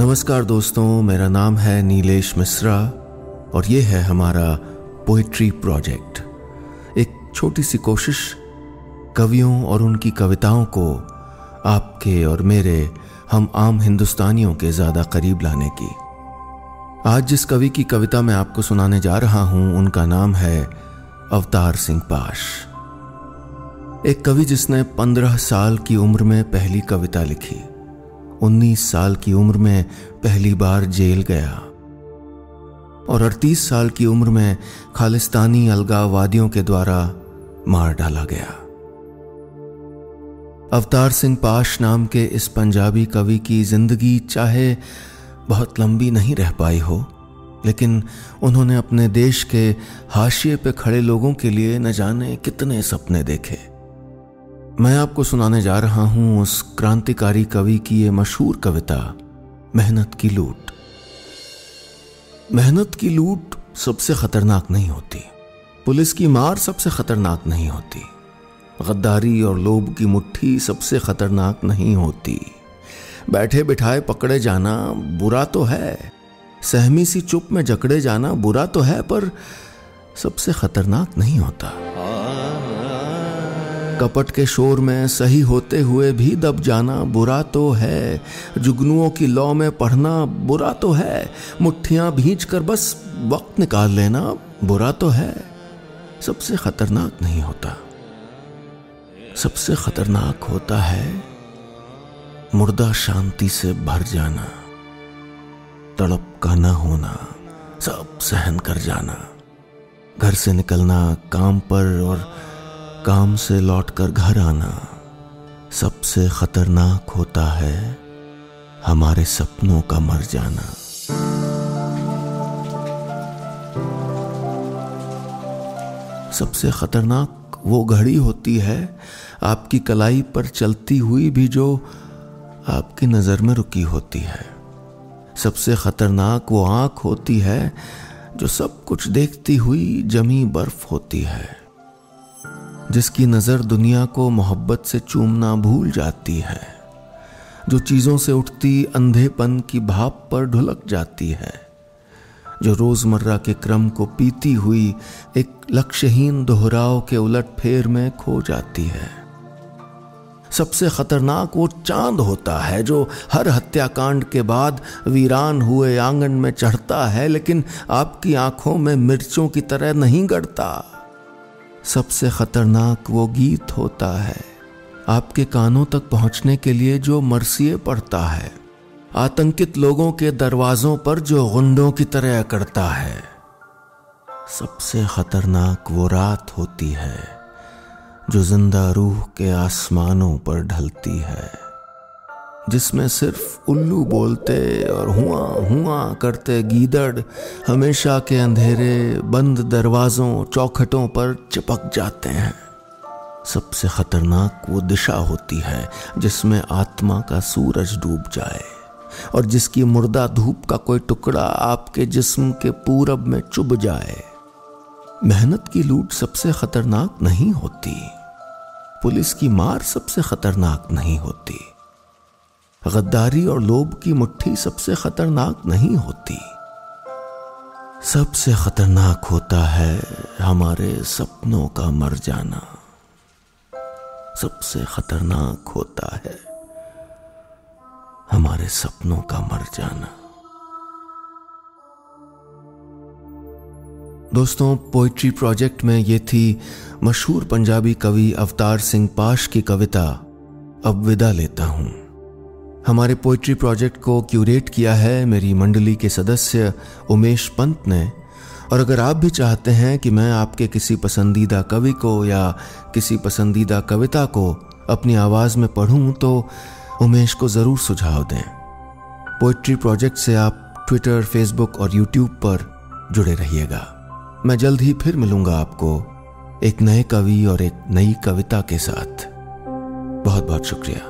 नमस्कार दोस्तों, मेरा नाम है नीलेश मिश्रा और ये है हमारा पोइट्री प्रोजेक्ट। एक छोटी सी कोशिश, कवियों और उनकी कविताओं को आपके और मेरे, हम आम हिंदुस्तानियों के ज़्यादा करीब लाने की। आज जिस कवि की कविता मैं आपको सुनाने जा रहा हूँ, उनका नाम है अवतार सिंह पाश। एक कवि जिसने पंद्रह साल की उम्र में पहली कविता लिखी। उन्नीस साल की उम्र में पहली बार जेल गया। और अड़तीस साल की उम्र में खालिस्तानी अलगाववादियों के द्वारा मार डाला गया। अवतार सिंह पाश नाम के इस पंजाबी कवि की ज़िंदगी चाहे बहुत लंबी नहीं रह पाई हो, लेकिन उन्होंने अपने देश के हाशिए पे खड़े लोगों के लिए न जाने कितने सपने देखे। मैं आपको सुनाने जा रहा हूँ उस क्रांतिकारी कवि की ये मशहूर कविता, मेहनत की लूट। मेहनत की लूट सबसे खतरनाक नहीं होती। पुलिस की मार सबसे खतरनाक नहीं होती। गद्दारी और लोभ की मुट्ठी सबसे खतरनाक नहीं होती। बैठे बिठाए पकड़े जाना बुरा तो है। सहमी सी चुप में जकड़े जाना बुरा तो है, पर सबसे खतरनाक नहीं होता। कपट के शोर में सही होते हुए भी दब जाना बुरा तो है। जुगनुओं की लौ में पढ़ना बुरा तो है। मुट्ठियाँ भींच कर बस वक्त निकाल लेना बुरा तो है। सबसे खतरनाक नहीं होता। सबसे खतरनाक होता है मुर्दा शांति से भर जाना। तड़प का न होना, सब सहन कर जाना। घर से निकलना, काम पर और काम से लौटकर घर आना सबसे खतरनाक होता है हमारे सपनों का मर जाना। सबसे खतरनाक वो घड़ी होती है आपकी कलाई पर चलती हुई भी जो आपकी नज़र में रुकी होती है। सबसे खतरनाक वो आँख होती है जो सब कुछ देखती हुई जमी बर्फ़ होती है। जिसकी नज़र दुनिया को मोहब्बत से चूमना भूल जाती है, जो चीज़ों से उठती अंधेपन की भाप पर ढुलक जाती है, जो रोज़मर्रा के क्रम को पीती हुई एक लक्ष्यहीन दोहराव के उलट फेर में खो जाती है। सबसे खतरनाक वो चाँद होता है, जो हर हत्याकांड के बाद वीरान हुए आँगन में चढ़ता है, लेकिन आपकी आँखों में मिर्चों की तरह नहीं गड़ता सबसे खतरनाक वो गीत होता है। आपके कानों तक पहुँचने के लिए जो मरसिए पड़ता है, आतंकित लोगों के दरवाजों पर जो गुंडों की तरह करता है। सबसे खतरनाक वो रात होती है, जो ज़िंदा रूह के आसमानों पर ढलती है। जिसमें सिर्फ़ उल्लू बोलते और हुआ हुआ करते गीदड़ हमेशा के अंधेरे बंद दरवाजों, चौखटों पर चिपक जाते हैं। सबसे खतरनाक वो दिशा होती है जिसमें आत्मा का सूरज डूब जाए और जिसकी मुर्दा धूप का कोई टुकड़ा आपके जिस्म के पूरब में चुभ जाए। मेहनत की लूट सबसे खतरनाक नहीं होती। पुलिस की मार सबसे खतरनाक नहीं होती। गद्दारी और लोभ की मुट्ठी सबसे खतरनाक नहीं होती। सबसे खतरनाक होता है हमारे सपनों का मर जाना। सबसे खतरनाक होता है हमारे सपनों का मर जाना। दोस्तों पोइट्री प्रोजेक्ट में ये थी मशहूर पंजाबी कवि अवतार सिंह पाश की कविता। अब विदा लेता हूँ। हमारे पोइट्री प्रोजेक्ट को क्यूरेट किया है मेरी मंडली के सदस्य उमेश पंत ने। और अगर आप भी चाहते हैं कि मैं आपके किसी पसंदीदा कवि को या किसी पसंदीदा कविता को अपनी आवाज़ में पढ़ूं तो उमेश को ज़रूर सुझाव दें। पोइट्री प्रोजेक्ट से आप ट्विटर फेसबुक और यूट्यूब पर जुड़े रहिएगा। मैं जल्द ही फिर मिलूँगा आपको एक नए कवि और एक नई कविता के साथ। बहुत बहुत शुक्रिया।